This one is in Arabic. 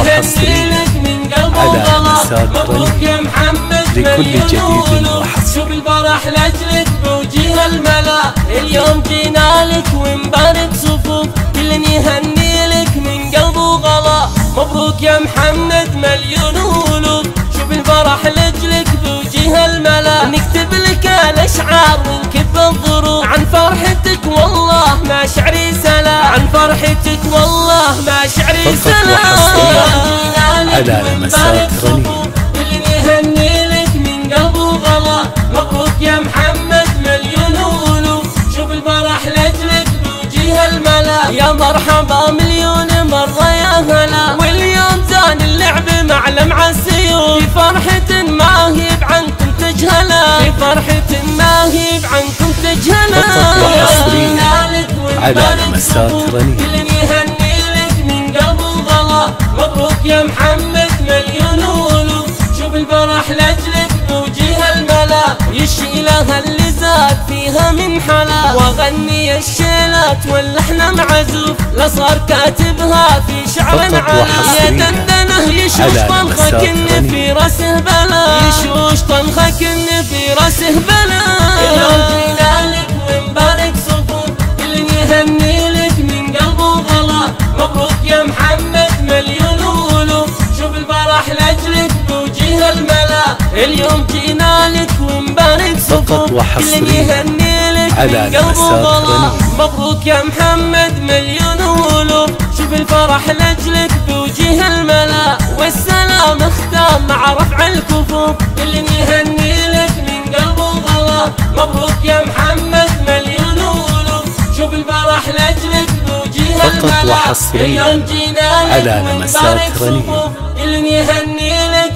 وحصريا على مسات رنين لكل جديد وحصري شوف الفرح لأجلك بوجه الملا اليوم جينا لك ونبارك صفوف. كل يهني لك من قلب وغلا مبروك يا محمد مليون ولوف شوف الفرح لأجلك بوجه الملا نكتب لك الأشعار ونكب الظروف. عن فرحتك والله ما شعري سلام. عن فرحتك والله ما شعري فقط على. اللي يهني لك من مبروك يا محمد مليون شوف الفرح الملا. يا مرحبا مليون مرة يا هلا. واليوم زان اللعب مع لمع السيوف. في فرحة ما هي عنكم تجهلا. في فرحة ما هي عنكم تجهلا. على لمسات رنين. اللي يهني لك من قلب وغلا مبروك يا محمد. يشيلها اللي زاد فيها من حلا. واغني الشيلات واللحن معزوف لا صار كاتبها في شعر على يا وحصريا دندنه يشوش طنخك ان. في راسه بلا يشوش طنخك ان في راسه بلا صفوف. اللي يهني لك من مبروك يا محمد مليون ولوف شوف الفرح لأجلك بوجه الملا. اليوم جينا لك ونبارك وحصريا يهني لك على رنين. مبروك يا محمد مليون ولوف. شوف الفرح لأجلك بوجه الملا والسلام اختام مع رفع الكفوف. اللي يهني لك من قلب وغلا مبروك يا محمد مليون ولوف. شوف الفرح لأجلك بوجه فقط الملا وحصريا جينا لك على ونبارك رنين. اللي يهني لك